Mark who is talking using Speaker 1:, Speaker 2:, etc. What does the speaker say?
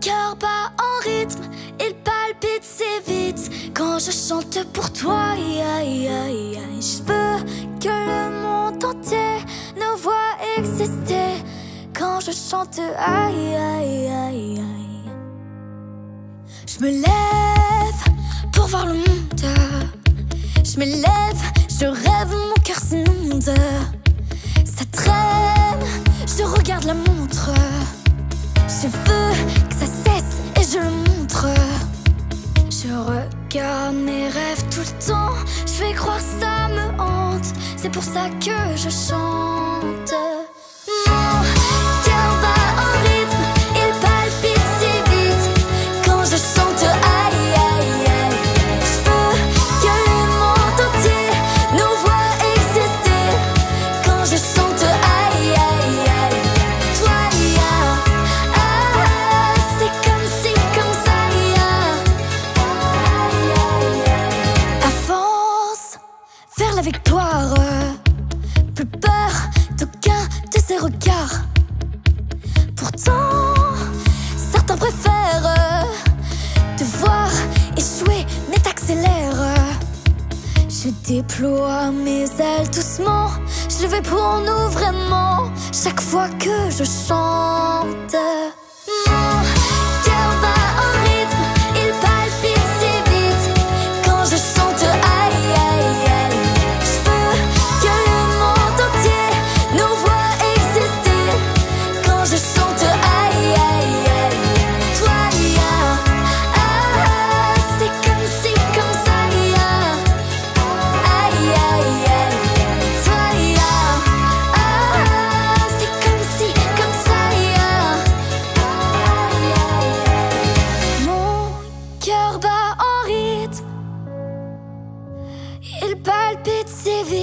Speaker 1: cœur bat en rythme, il palpite si vite quand je chante pour toi. Je veux que le monde entier nous voit exister quand je chante. Aïe, aïe, aïe, aïe. Je me lève pour voir le monde. Je me lève, je rêve, mon cœur s'inonde. Ça traîne, je regarde la montre. Je veux que ça cesse et je le montre. Je regarde mes rêves tout le temps. Je vais croire ça me hante. C'est pour ça que je chante. Pourtant, certains préfèrent te voir échouer, mais t'accélères. Je déploie mes ailes doucement, je le fais pour nous vraiment, chaque fois que je chante. Il palpite si vite